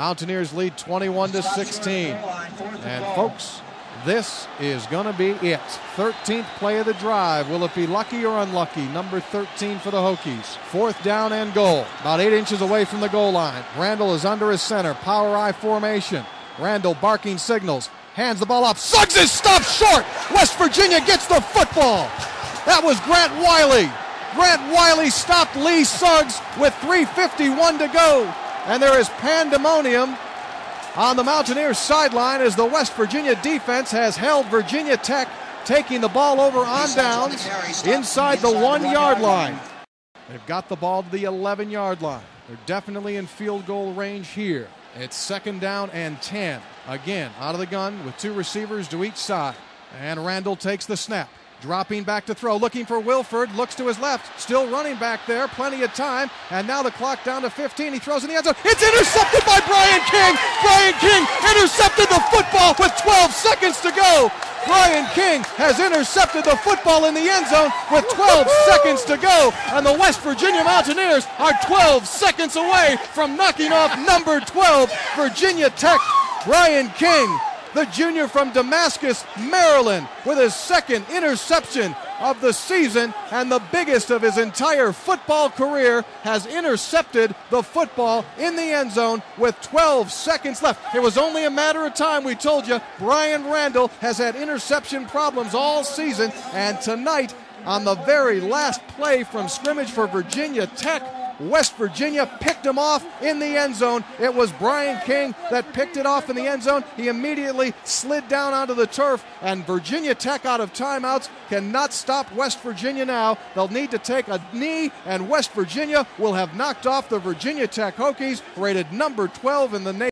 Mountaineers lead 21 to 16. And folks, this is going to be it. 13th play of the drive. Will it be lucky or unlucky? Number 13 for the Hokies. Fourth down and goal. About eight inches away from the goal line. Randall is under his center. Power I formation. Randall barking signals. Hands the ball up. Suggs is stopped short. West Virginia gets the football. That was Grant Wiley. Grant Wiley stopped Lee Suggs with 3.51 to go. And there is pandemonium on the Mountaineers sideline as the West Virginia defense has held Virginia Tech taking the ball over on downs inside the one yard line. They've got the ball to the 11 yard line. They're definitely in field goal range here. It's second down and 10. Again, out of the gun with two receivers to each side. And Randall takes the snap. Dropping back to throw, looking for Wilford, looks to his left, still running back there, plenty of time, and now the clock down to 15. He throws in the end zone. It's intercepted by Brian King. Brian King intercepted the football with 12 seconds to go. Brian King has intercepted the football in the end zone with 12 seconds to go, and the West Virginia Mountaineers are 12 seconds away from knocking off number 12, Virginia Tech. Brian King the junior from Damascus, Maryland, with his second interception of the season and the biggest of his entire football career, has intercepted the football in the end zone with 12 seconds left. It was only a matter of time, we told you. Bryan Randall has had interception problems all season, and tonight, on the very last play from scrimmage for Virginia Tech, West Virginia picked him off in the end zone. It was Brian King that picked it off in the end zone. He immediately slid down onto the turf, and Virginia Tech out of timeouts cannot stop West Virginia now. They'll need to take a knee, and West Virginia will have knocked off the Virginia Tech Hokies, rated number 12 in the nation.